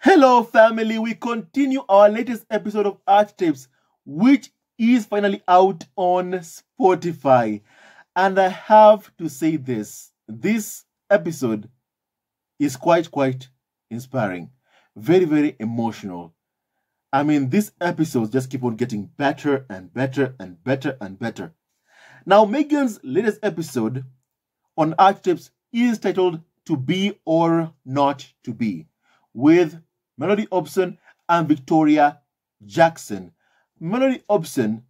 Hello, family. We continue our latest episode of Archetypes, which is finally out on Spotify. And I have to say this this episode is quite, quite inspiring, very, very emotional. I mean, these episodes just keep on getting better and better and better and better. Now, Meghan's latest episode on Archetypes is titled To Be or Not to Be with Melody Hobson and Victoria Jackson. Melody Hobson,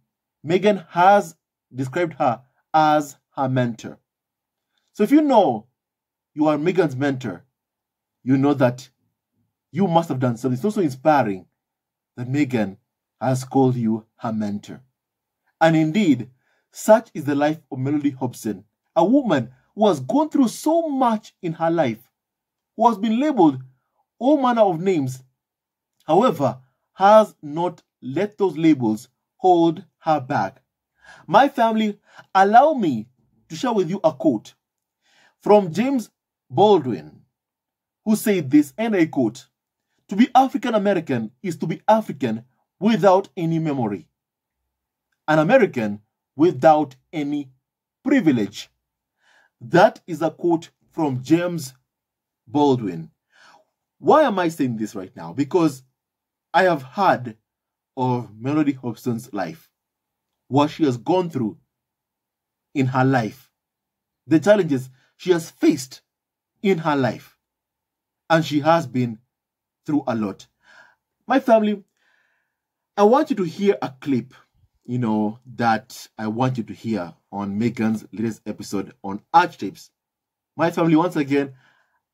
Meghan has described her as her mentor. So if you know you are Meghan's mentor, you know that you must have done something. It's also inspiring that Meghan has called you her mentor. And indeed, such is the life of Melody Hobson, a woman who has gone through so much in her life, who has been labeled all manner of names, however, has not let those labels hold her back. My family, allow me to share with you a quote from James Baldwin, who said this, and I quote, To be African American is to be African without any memory, an American without any privilege. That is a quote from James Baldwin. Why am I saying this right now? Because I have heard of Melody Hobson's life, what she has gone through in her life, the challenges she has faced in her life, and she has been through a lot. My family, I want you to hear a clip, you know, that I want you to hear on Meghan's latest episode on Archetypes. My family, once again,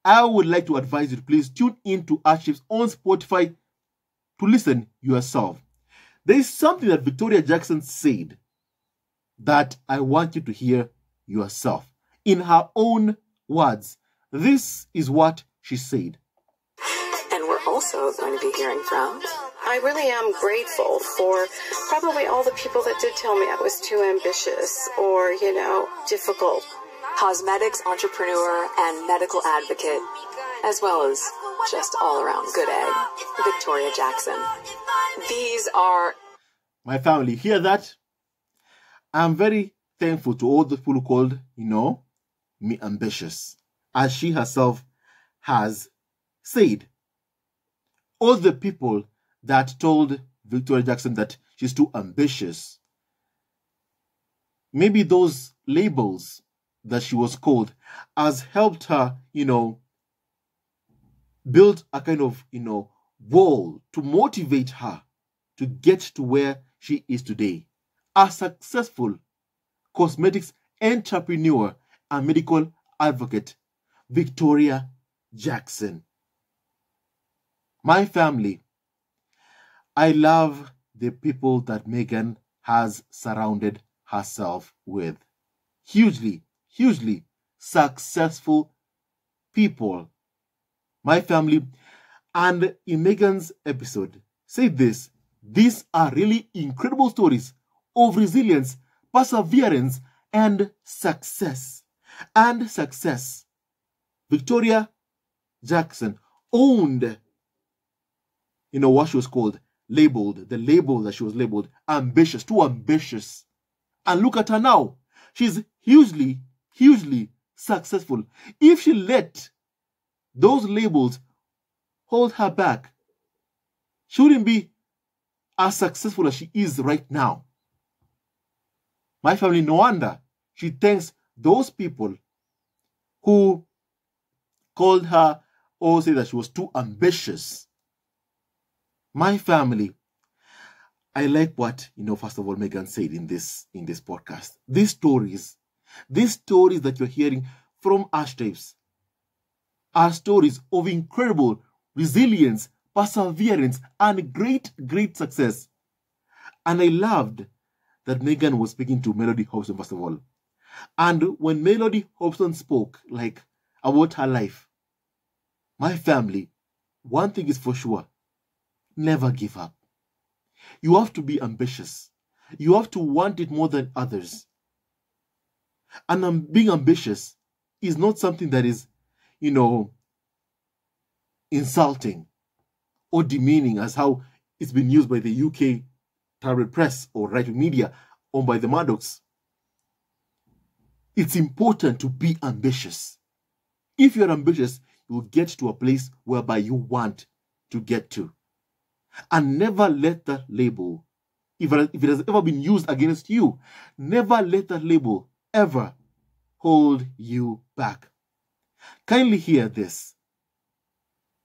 I would like to advise you to please tune in to Archetypes on Spotify to listen yourself. There is something that Victoria Jackson said that I want you to hear yourself in her own words. This is what she said. And we're also going to be hearing from. I really am grateful for probably all the people that did tell me I was too ambitious or, you know, difficult. Cosmetics entrepreneur and medical advocate, as well as just all around good egg, Victoria Jackson. These are. My family, hear that? I'm very thankful to all the people who called, you know, me ambitious, as she herself has said. All the people that told Victoria Jackson that she's too ambitious, maybe those labels that she was called has helped her, you know, build a kind of, you know, wall to motivate her to get to where she is today. A successful cosmetics entrepreneur and medical advocate, Victoria Jackson. My family, I love the people that Meghan has surrounded herself with. Hugely, hugely successful people. My family, and in Meghan's episode, say this these are really incredible stories of resilience, perseverance, and success. And success. Victoria Jackson owned, you know, what she was called, labeled, the label that she was labeled, ambitious, too ambitious. And look at her now. She's hugely, hugely successful. If she let those labels hold her back, she wouldn't be as successful as she is right now. My family, no wonder she thanks those people who called her or say that she was too ambitious. My family, I like what you know. First of all, Meghan said in this in this podcast. These stories, these stories that you're hearing from Arch are stories of incredible resilience, perseverance, and great, great success. And I loved that Meghan was speaking to Melody Hobson, first of all. And when Melody Hobson spoke, like, about her life, my family, one thing is for sure never give up. You have to be ambitious. You have to want it more than others. And um, being ambitious is not something that is, you know, insulting. or demeaning as how it's been used by the UK tabloid press or right wing media owned by the Murdochs. It's important to be ambitious. If you're ambitious, you'll get to a place whereby you want to get to. And never let that label, if it has ever been used against you, never let that label ever hold you back. Kindly hear this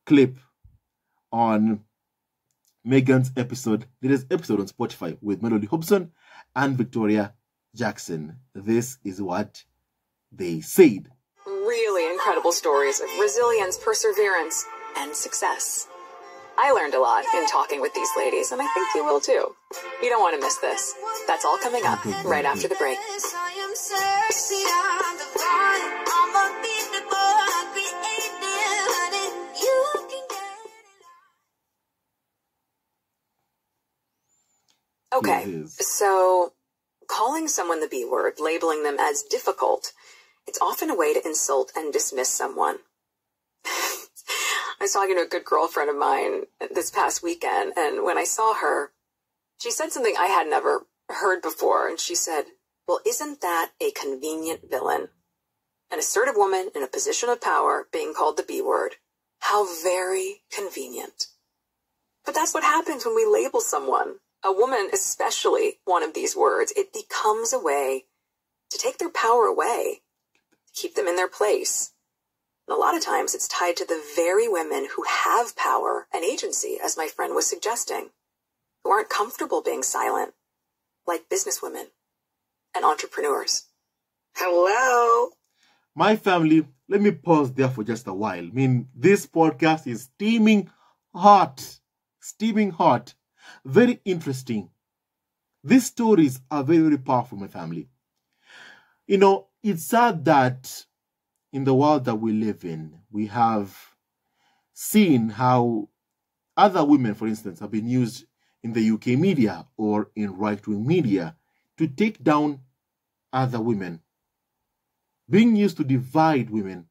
clip on Meghan's episode, latest episode on Spotify with Melody Hobson and Victoria Jackson. This is what they said. Really incredible stories of resilience, perseverance, and success. I learned a lot in talking with these ladies, and I think you will too. You don't want to miss this. That's all coming up right after the break. Okay, so calling someone the B word, labeling them as difficult, it's often a way to insult and dismiss someone. I was talking to a good girlfriend of mine this past weekend, and when I saw her, she said something I had never heard before, and she said, Well, isn't that a convenient villain? An assertive woman in a position of power being called the B word. How very convenient. But that's what happens when we label someone a woman, especially one of these words, it becomes a way to take their power away, to keep them in their place. And a lot of times it's tied to the very women who have power and agency, as my friend was suggesting, who aren't comfortable being silent, like businesswomen and entrepreneurs. Hello. My family, let me pause there for just a while. I mean, this podcast is steaming hot, steaming hot very interesting. These stories are very, very powerful, my family. You know, it's sad that in the world that we live in, we have seen how other women, for instance, have been used in the UK media or in right wing media to take down other women, being used to divide women.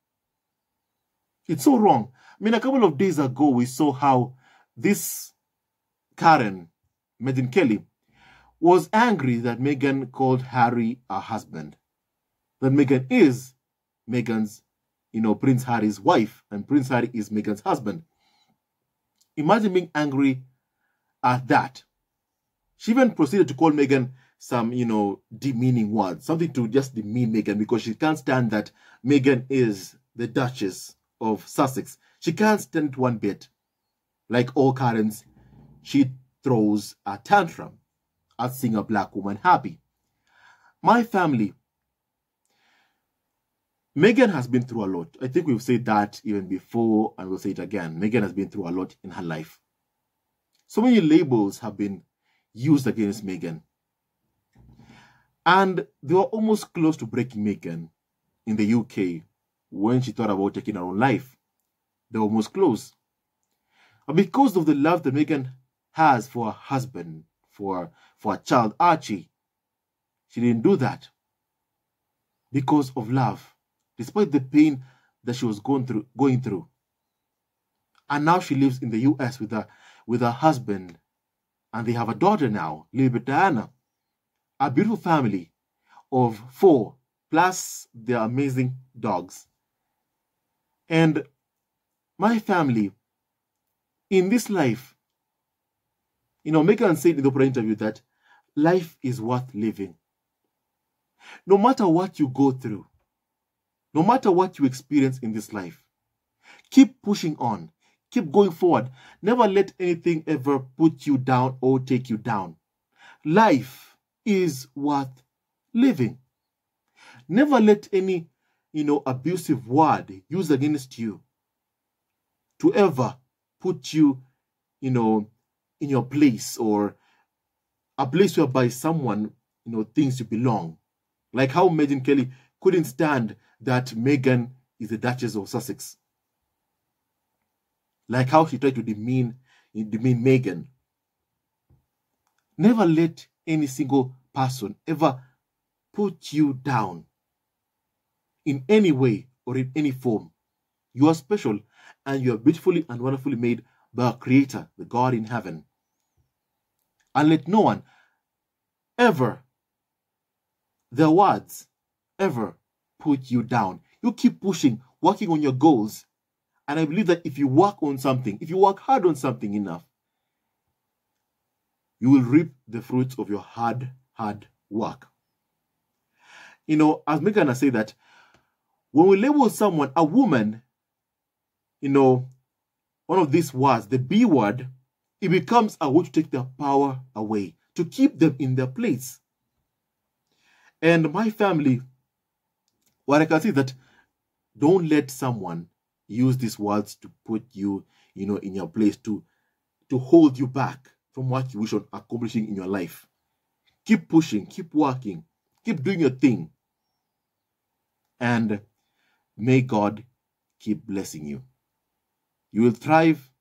It's so wrong. I mean, a couple of days ago, we saw how this Karen, Megyn Kelly, was angry that Meghan called Harry a husband. That Meghan is Meghan's, you know, Prince Harry's wife, and Prince Harry is Meghan's husband. Imagine being angry at that. She even proceeded to call Meghan some, you know, demeaning words, something to just demean Meghan because she can't stand that Meghan is the Duchess of Sussex. She can't stand it one bit. Like all Karens, she throws a tantrum at seeing a black woman happy. My family, Meghan has been through a lot. I think we've said that even before, and we'll say it again. Meghan has been through a lot in her life. So many labels have been used against Meghan. And they were almost close to breaking Meghan in the UK when she thought about taking her own life. They were almost close. But because of the love that Meghan has for her husband, for, for a child, Archie. She didn't do that because of love, despite the pain that she was going through. Going through. And now she lives in the US with her, with her husband, and they have a daughter now, Lilibet Diana. A beautiful family of four, plus their amazing dogs. And my family, in this life, you know, Meghan said in the Oprah interview that life is worth living. No matter what you go through, no matter what you experience in this life, keep pushing on, keep going forward. Never let anything ever put you down or take you down. Life is worth living. Never let any, you know, abusive word used against you to ever put you, you know, in your place or a place whereby someone you know thinks you belong. Like how Megyn Kelly couldn't stand that Meghan is the Duchess of Sussex. Like how she tried to demean demean Meghan. Never let any single person ever put you down in any way or in any form. You are special and you are beautifully and wonderfully made the Creator, the God in heaven. And let no one ever, their words, ever put you down. You keep pushing, working on your goals. And I believe that if you work on something, if you work hard on something enough, you will reap the fruits of your hard, hard work. You know, as Meghan has said that when we label someone a woman, you know, one of these words, the B word, it becomes a way to take their power away, to keep them in their place. And my family, what I can see that don't let someone use these words to put you, you know, in your place, to to hold you back from what you wish on accomplishing in your life. Keep pushing, keep working, keep doing your thing. And may God keep blessing you. You will thrive,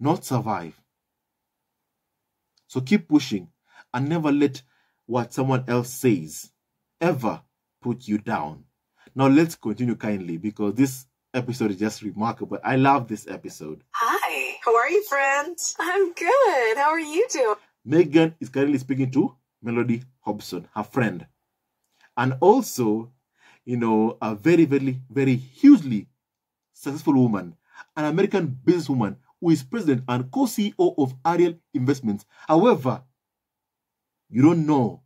not survive. So keep pushing and never let what someone else says ever put you down. Now let's continue kindly because this episode is just remarkable. I love this episode. Hi, how are you, friends? I'm good. How are you doing? Meghan is currently speaking to Melody Hobson, her friend, and also, you know, a very, very, very hugely successful woman, an American businesswoman who is president and co-CEO of Ariel Investments. However, you don't know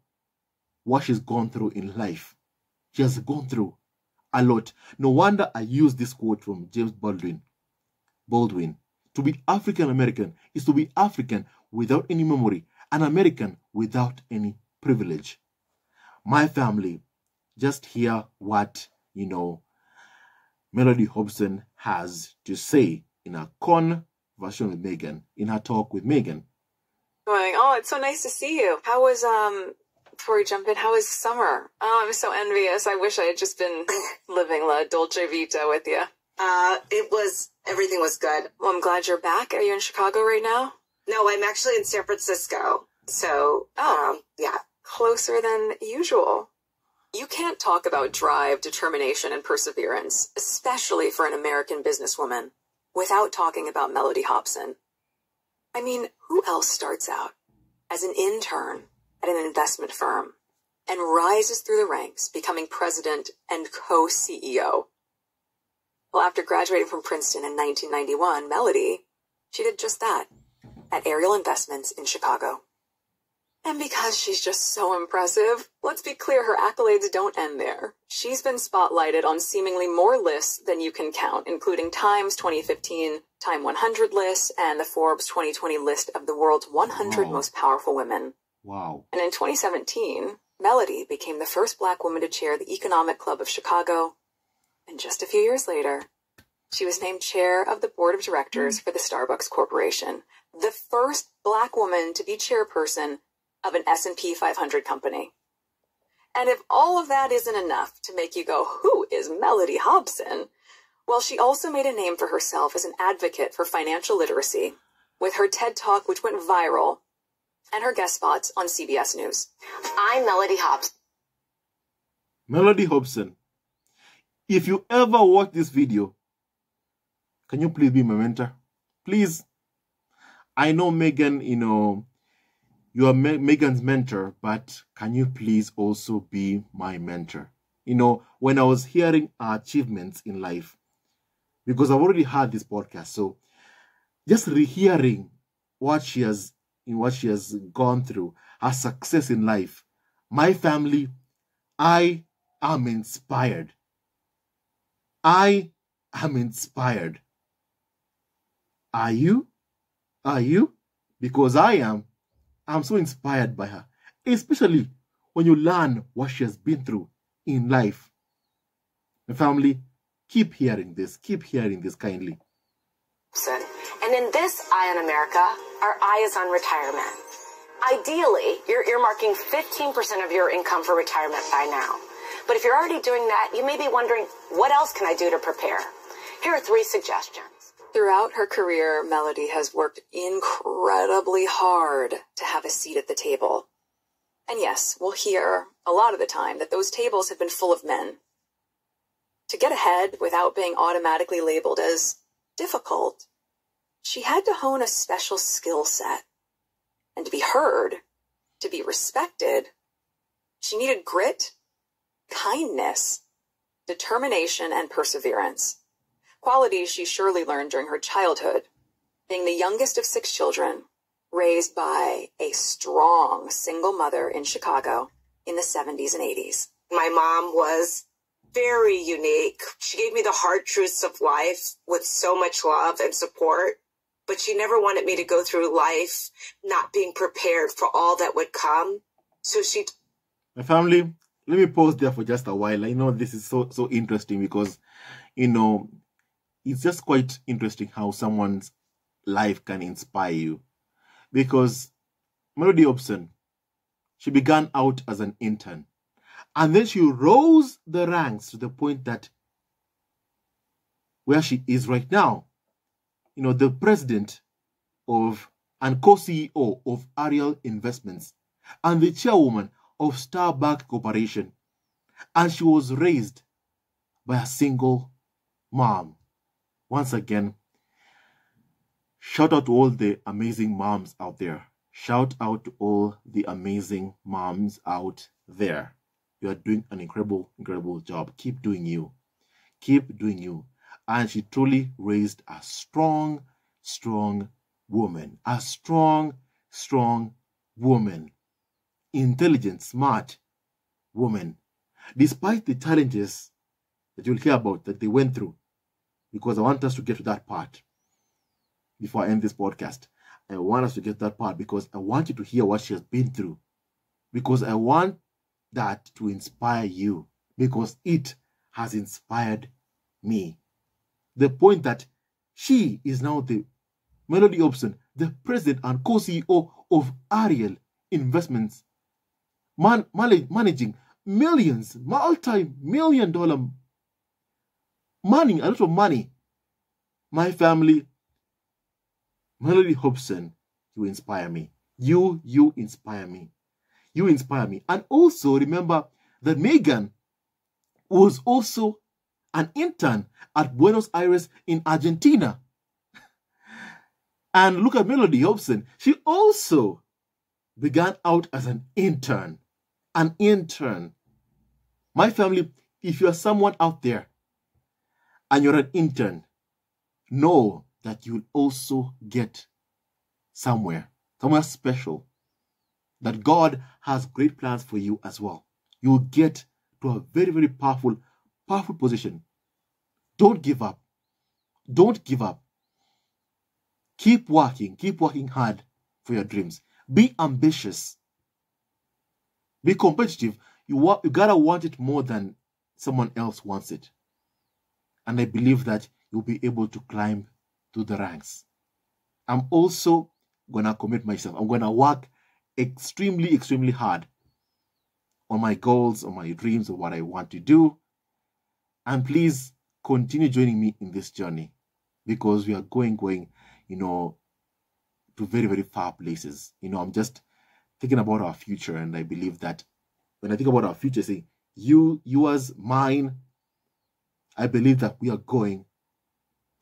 what she's gone through in life. She has gone through a lot. No wonder I use this quote from James Baldwin. Baldwin. To be African American is to be African without any memory, an American without any privilege. My family, just hear what, you know, Melody Hobson has to say in her conversation with Meghan, in her talk with Meghan. Going, oh, it's so nice to see you. How was um before we jump in, how was summer? Oh, I'm so envious. I wish I had just been living La Dolce Vita with you. Uh, it was, everything was good. Well, I'm glad you're back. Are you in Chicago right now? No, I'm actually in San Francisco. So, Oh. um, yeah. Closer than usual. You can't talk about drive, determination, and perseverance, especially for an American businesswoman, without talking about Melody Hobson. I mean, who else starts out as an intern at an investment firm and rises through the ranks, becoming president and co-CEO? Well, after graduating from Princeton in 1991, Melody, she did just that at Ariel Investments in Chicago. And because she's just so impressive, let's be clear, her accolades don't end there. She's been spotlighted on seemingly more lists than you can count, including Time's 2015 Time 100 list and the Forbes 2020 list of the world's 100 Wow. most powerful women. Wow. And in 2017, Melody became the first black woman to chair the Economic Club of Chicago. And just a few years later, she was named chair of the board of directors mm. for the Starbucks Corporation, the first black woman to be chairperson of an S&P 500 company. And if all of that isn't enough to make you go, who is Melody Hobson? Well, she also made a name for herself as an advocate for financial literacy with her TED Talk, which went viral, and her guest spots on CBS News. I'm Melody Hobson. Melody Hobson, if you ever watch this video, can you please be my mentor? Please. I know Meghan, you know, you are Me- Meghan's mentor, but can you please also be my mentor? You know, when I was hearing her achievements in life, because I've already had this podcast, so just rehearing what she has in what she has gone through, her success in life, my family, I am inspired. I am inspired. Are you? Are you? Because I am. I'm so inspired by her, especially when you learn what she has been through in life. My family, keep hearing this, keep hearing this kindly. And in this Eye on America, our eye is on retirement. Ideally, you're earmarking 15% of your income for retirement by now. But if you're already doing that, you may be wondering, what else can I do to prepare? Here are three suggestions. Throughout her career, Melody has worked incredibly hard to have a seat at the table. And yes, we'll hear a lot of the time that those tables have been full of men. To get ahead without being automatically labeled as difficult, she had to hone a special skill set. And to be heard, to be respected, she needed grit, kindness, determination, and perseverance. Qualities she surely learned during her childhood, being the youngest of six children, raised by a strong single mother in Chicago in the 70s and 80s. My mom was very unique. She gave me the hard truths of life with so much love and support, but she never wanted me to go through life not being prepared for all that would come. So she. My family, let me pause there for just a while. I know this is so so interesting because, you know, it's just quite interesting how someone's life can inspire you. Because Melody Hobson, she began out as an intern. And then she rose the ranks to the point that where she is right now, you know, the president of and co-CEO of Ariel Investments and the chairwoman of Starbuck Corporation. And she was raised by a single mom. Once again, shout out to all the amazing moms out there. Shout out to all the amazing moms out there. You are doing an incredible, incredible job. Keep doing you. Keep doing you. And she truly raised a strong, strong woman. A strong, strong woman. Intelligent, smart woman. Despite the challenges that you'll hear about that they went through, because I want us to get to that part before I end this podcast. I want us to get to that part because I want you to hear what she has been through. Because I want that to inspire you because it has inspired me. The point that she is now the Melody Hobson, the president and co-CEO of Ariel Investments, man, managing millions, multi-million dollar money, a lot of money. My family, Melody Hobson, you inspire me. You, you inspire me. You inspire me. And also remember that Meghan was also an intern at Buenos Aires in Argentina. and look at Melody Hobson. She also began out as an intern. An intern. My family, if you are someone out there and you're an intern, know that you'll also get somewhere, somewhere special that God has great plans for you as well. You will get to a very, very powerful, powerful position. Don't give up. Don't give up. Keep working. Keep working hard for your dreams. Be ambitious. Be competitive. You, wa- you gotta want it more than someone else wants it. And I believe that you'll be able to climb to the ranks. I'm also gonna commit myself. I'm gonna work extremely, extremely hard on my goals, on my dreams, on what I want to do. And please continue joining me in this journey because we are going, going, you know, to very, very far places. You know, I'm just thinking about our future, and I believe that when I think about our future, say you, yours, mine, I believe that we are going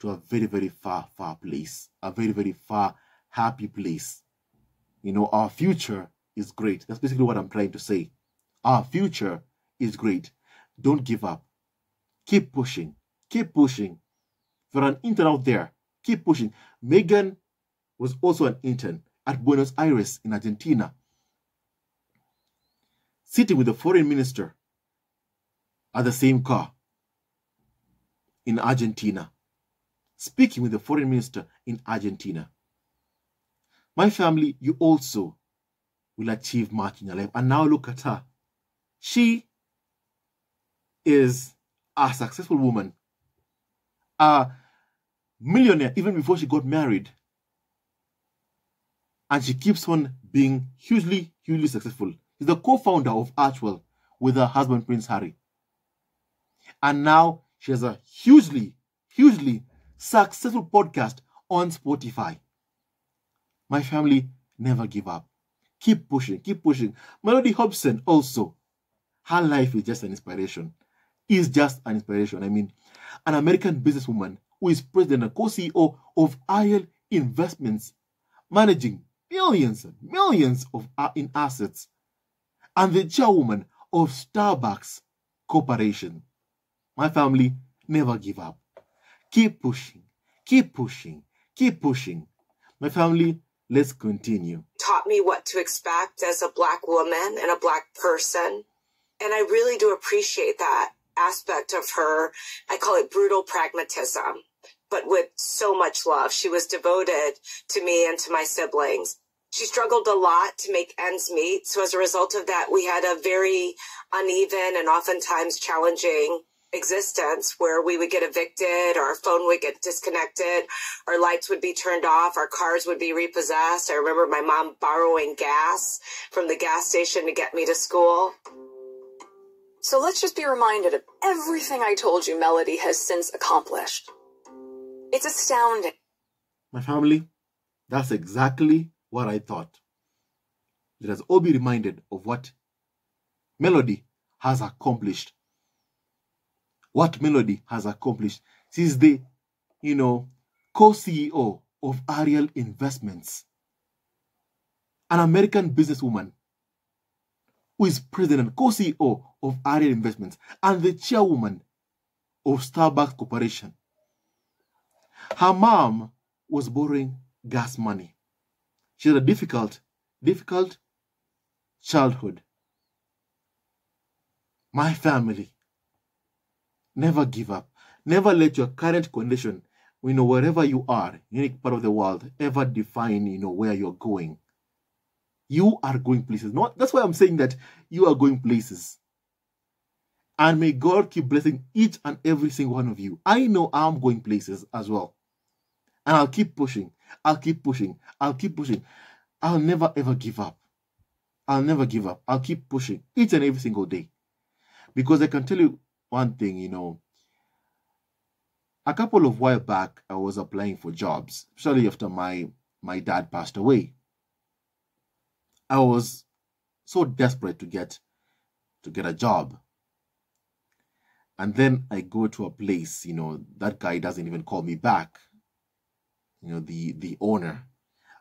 to a very, very far, far place, a very, very far, happy place you know, our future is great. That's basically what I'm trying to say. Our future is great. Don't give up. Keep pushing. Keep pushing. For an intern out there, keep pushing. Meghan was also an intern at Buenos Aires in Argentina, sitting with the foreign minister at the same car in Argentina, speaking with the foreign minister in Argentina. My family, you also will achieve much in your life. And now look at her. She is a successful woman, a millionaire even before she got married. And she keeps on being hugely, hugely successful. She's the co-founder of Archewell with her husband, Prince Harry. And now she has a hugely, hugely successful podcast on Spotify. My family never give up. Keep pushing, keep pushing. Melody Hobson also, her life is just an inspiration. Is just an inspiration. I mean, an American businesswoman who is president and co-CEO of Ariel investments, managing billions and millions of uh, in assets, and the chairwoman of Starbucks Corporation. My family never give up. Keep pushing, keep pushing, keep pushing. My family, let's continue. Taught me what to expect as a black woman and a black person. And I really do appreciate that aspect of her. I call it brutal pragmatism, but with so much love. She was devoted to me and to my siblings. She struggled a lot to make ends meet. So as a result of that, we had a very uneven and oftentimes challenging existence where we would get evicted, our phone would get disconnected, our lights would be turned off, our cars would be repossessed. I remember my mom borrowing gas from the gas station to get me to school. So let's just be reminded of everything I told you Melody has since accomplished. It's astounding. My family, that's exactly what I thought. Let us all be reminded of what Melody has accomplished. What Melody has accomplished. She's the, you know, co-CEO of Ariel Investments, an American businesswoman who is president, co-CEO of Ariel Investments, and the chairwoman of Starbucks Corporation. Her mom was borrowing gas money. She had a difficult, difficult childhood. My family, never give up. Never let your current condition, you know, wherever you are, any part of the world, ever define, you know, where you're going. You are going places. That's why I'm saying that you are going places. And may God keep blessing each and every single one of you. I know I'm going places as well. And I'll keep pushing. I'll keep pushing. I'll keep pushing. I'll never ever give up. I'll never give up. I'll keep pushing each and every single day. Because I can tell you one thing, you know, a couple of while back, I was applying for jobs, especially after my my dad passed away. I was so desperate to get to get a job. And then I go to a place, you know, that guy doesn't even call me back. You know, the the owner.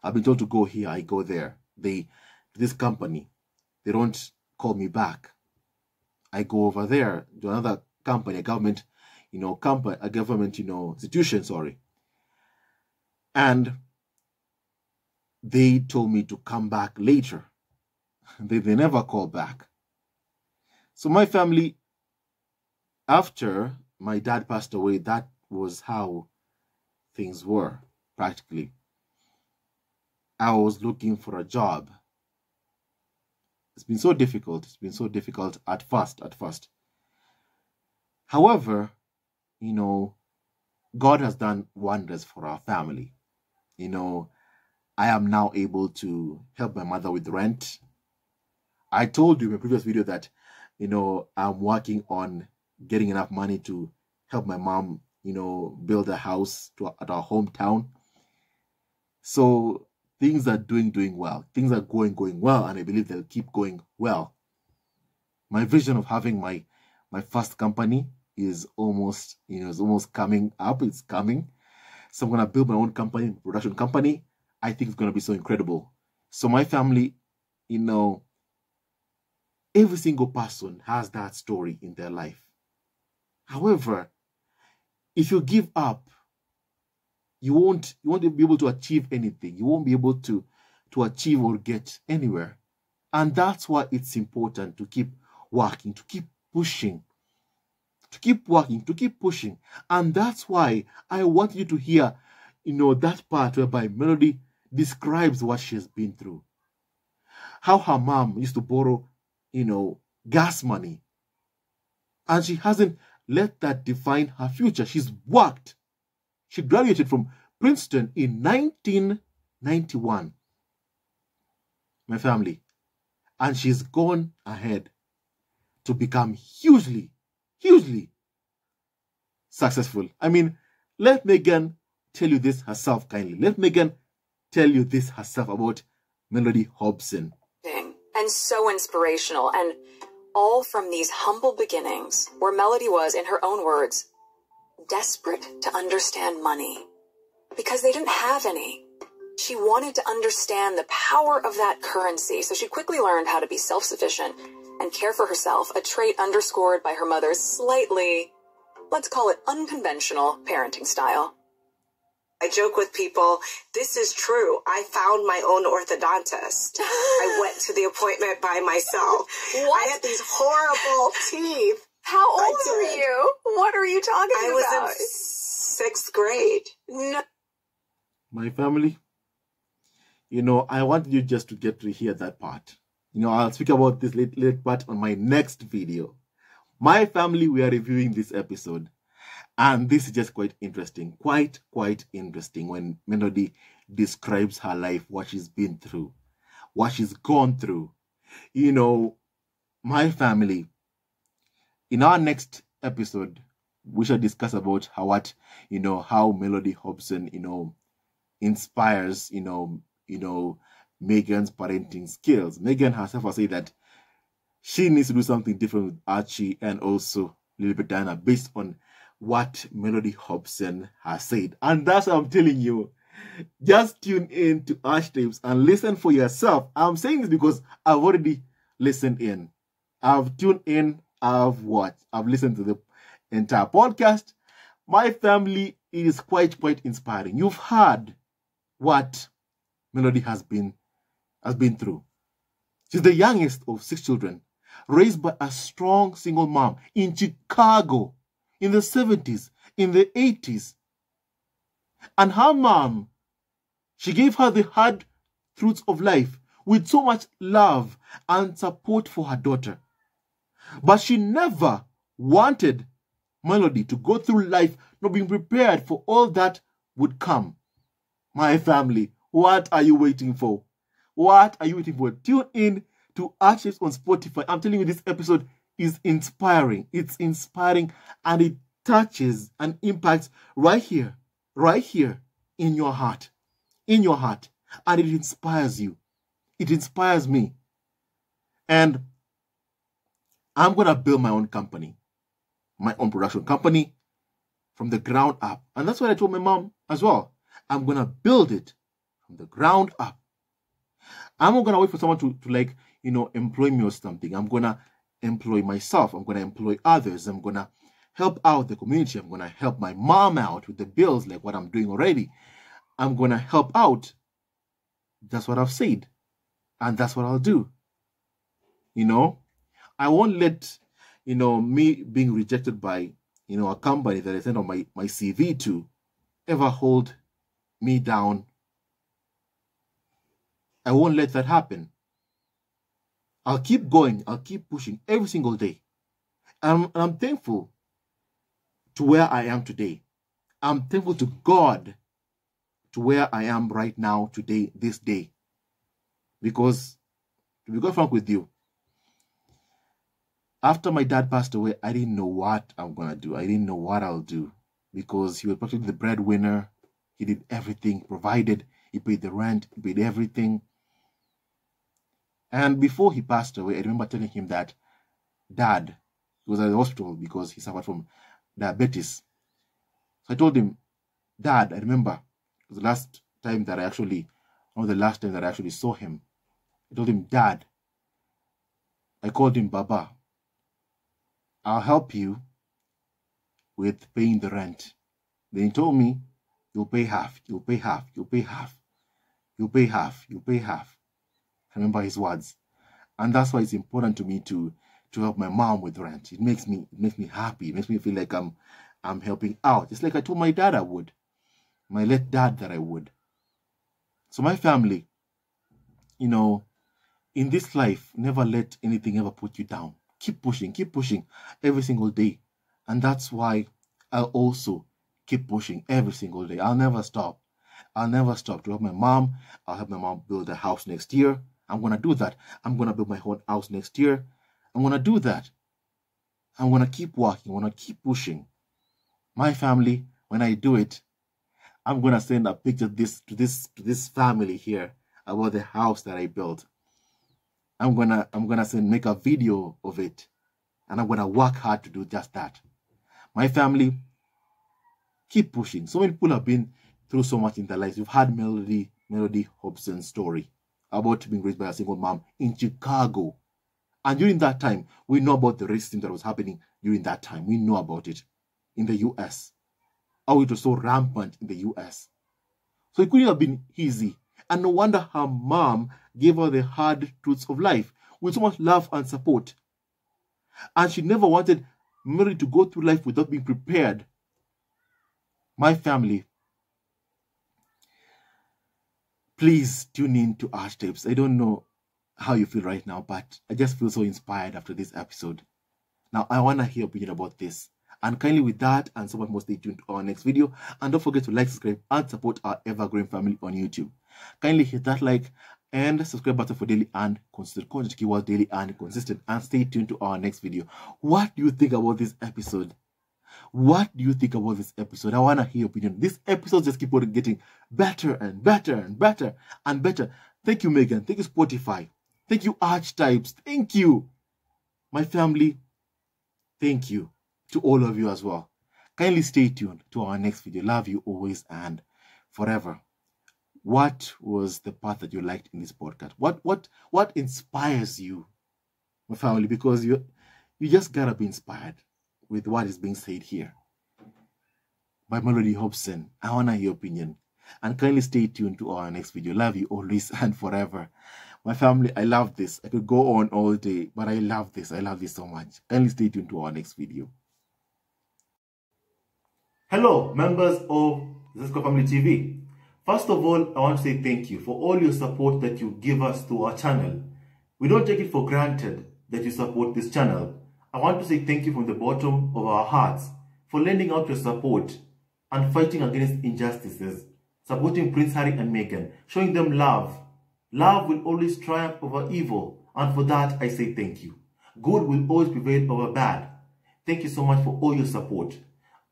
I've been told to go here, I go there. They this company, they don't call me back. I go over there to another company, a government, you know, company, a government, you know, institution, sorry. And they told me to come back later. They, they never call back. So my family, after my dad passed away, that was how things were practically. I was looking for a job. It's been so difficult. It's been so difficult at first, at first. However, you know, God has done wonders for our family. You know, I am now able to help my mother with rent. I told you in my previous video that, you know, I'm working on getting enough money to help my mom, you know, build a house to, at our hometown. So things are doing doing well. Things are going going well, and I believe they'll keep going well. My vision of having my my first company is almost, you know, is almost coming up. It's coming. So I'm gonna build my own company, production company. I think it's gonna be so incredible. So my family, you know, every single person has that story in their life. However, if you give up, you won't you won't be able to achieve anything. You won't be able to to achieve or get anywhere. And that's why it's important to keep working, to keep pushing, to keep working, to keep pushing. And that's why I want you to hear, you know, that part whereby Melody describes what she has been through. How her mom used to borrow, you know, gas money. And she hasn't let that define her future. She's worked. She graduated from Princeton in 1991. My family. And she's gone ahead to become hugely, hugely successful. I mean, let Meghan tell you this herself kindly. Let Meghan tell you this herself about Melody Hobson. And so inspirational, and all from these humble beginnings where Melody was, in her own words, desperate to understand money. because they didn't have any. She wanted to understand the power of that currency, so she quickly learned how to be self sufficient and care for herself, a trait underscored by her mother's slightly, let's call it unconventional parenting style. I joke with people, this is true. I found my own orthodontist. I went to the appointment by myself. What? I had these horrible teeth. How old are you? What are you talking I was about? in sixth grade. No. My family, you know, I want you just to get to hear that part. You know, I'll speak about this late, late part on my next video. My family, we are reviewing this episode. And this is just quite interesting. Quite, quite interesting when Melody describes her life, what she's been through, what she's gone through. You know, my family, in our next episode, we shall discuss about how what, you know, how Melody Hobson, you know, inspires, you know, you know, Meghan's parenting skills. Meghan herself has said that she needs to do something different with Archie and also Lily Diana based on what Melody Hobson has said. And that's what I'm telling you. Just tune in to Archetypes and listen for yourself. I'm saying this because I've already listened in. I've tuned in, I've watched, I've listened to the entire podcast. My family is quite, quite inspiring. You've heard what Melody has been has been through. She's the youngest of six children, raised by a strong single mom in Chicago in the 70s, in the 80s. And her mom, she gave her the hard truths of life with so much love and support for her daughter. But she never wanted Melody to go through life not being prepared for all that would come. My family, what are you waiting for? What are you waiting for? Tune in to Archetypes on Spotify. I'm telling you, this episode is inspiring. It's inspiring and it touches and impacts right here, right here in your heart, in your heart. And it inspires you. It inspires me. And I'm going to build my own company, my own production company from the ground up. And that's what I told my mom as well. I'm going to build it from the ground up. I'm not going to wait for someone to, to like, you know, employ me or something. I'm going to employ myself. I'm going to employ others. I'm going to help out the community. I'm going to help my mom out with the bills, like what I'm doing already. I'm going to help out. That's what I've said. And that's what I'll do. You know, I won't let, you know, me being rejected by, you know, a company that I sent on my, my CV to ever hold me down. I won't let that happen. I'll keep going. I'll keep pushing every single day. And I'm thankful to where I am today. I'm thankful to God to where I am right now, today, this day. Because, to be quite frank with you, after my dad passed away, I didn't know what I'm going to do. I didn't know what I'll do because he was practically the breadwinner. He did everything, provided, he paid the rent, he paid everything. And before he passed away, I remember telling him that, Dad, he was at the hospital because he suffered from diabetes. So I told him, Dad, I remember it was the last time that I actually, one of the last time that I actually saw him. I told him, Dad, I called him Baba. I'll help you with paying the rent. Then he told me, you'll pay half, you'll pay half, you'll pay half, you'll pay half, you'll pay half. I remember his words. And that's why it's important to me to to help my mom with rent. It makes me it makes me happy. It makes me feel like I'm I'm helping out. Just like I told my dad I would. My late dad that I would. So my family, you know, in this life, never let anything ever put you down. Keep pushing, keep pushing every single day. And that's why I'll also keep pushing every single day. I'll never stop. I'll never stop to help my mom. I'll help my mom build a house next year. I'm going to do that. I'm going to build my own house next year. I'm going to do that. I'm going to keep working. I'm going to keep pushing. My family, when I do it, I'm going to send a picture this to this to this family here about the house that I built. I'm to I'm to send make a video of it and I'm to work hard to do just that. My family keep pushing. So many people have been through so much in their lives. You've had Melody, Melody Hobson's story about being raised by a single mom in Chicago. And during that time, we know about the racism that was happening during that time. We know about it in the US. How it was so rampant in the US. So it couldn't have been easy. And no wonder her mom gave her the hard truths of life with so much love and support. And she never wanted Mary to go through life without being prepared. My family, please tune in to Archetypes. I don't know how you feel right now, but I just feel so inspired after this episode. Now, I want to hear opinion about this. And kindly with that and so much more, stay tuned to our next video. And don't forget to like, subscribe, and support our evergreen family on YouTube. Kindly hit that like and subscribe button for daily and consistent content keyword daily and consistent and stay tuned to our next video. What do you think about this episode? What do you think about this episode? I want to hear your opinion. This episode just keep on getting better and better and better and better. Thank you Meghan. Thank you spotify. Thank you archetypes. Thank you my family. Thank you to all of you as well. Kindly stay tuned to our next video. Love you always and forever what was the part that you liked in this podcast? What what what inspires you my family? Because you you just gotta be inspired with what is being said here by Mellody Hobson. I honor your opinion. And kindly stay tuned to our next video. Love you always and forever. My family i love this. I could go on all day but i love this. I love this so much. Kindly stay tuned to our next video. Hello members of Zesco Family TV First of all, I want to say thank you for all your support that you give us to our channel. We don't take it for granted that you support this channel. I want to say thank you from the bottom of our hearts for lending out your support and fighting against injustices, supporting Prince Harry and Meghan, showing them love. Love will always triumph over evil, and for that I say thank you. Good will always prevail over bad. Thank you so much for all your support.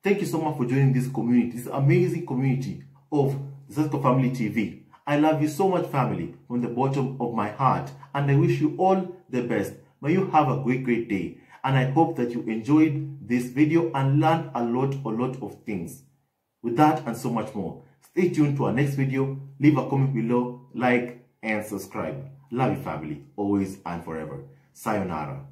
Thank you so much for joining this community, this amazing community of Zesco Family TV. I love you so much, family, from the bottom of my heart, and I wish you all the best. May you have a great, great day. And I hope that you enjoyed this video and learned a lot, a lot of things. With that and so much more, stay tuned to our next video. Leave a comment below, like, and subscribe. Love you, family, always and forever. Sayonara.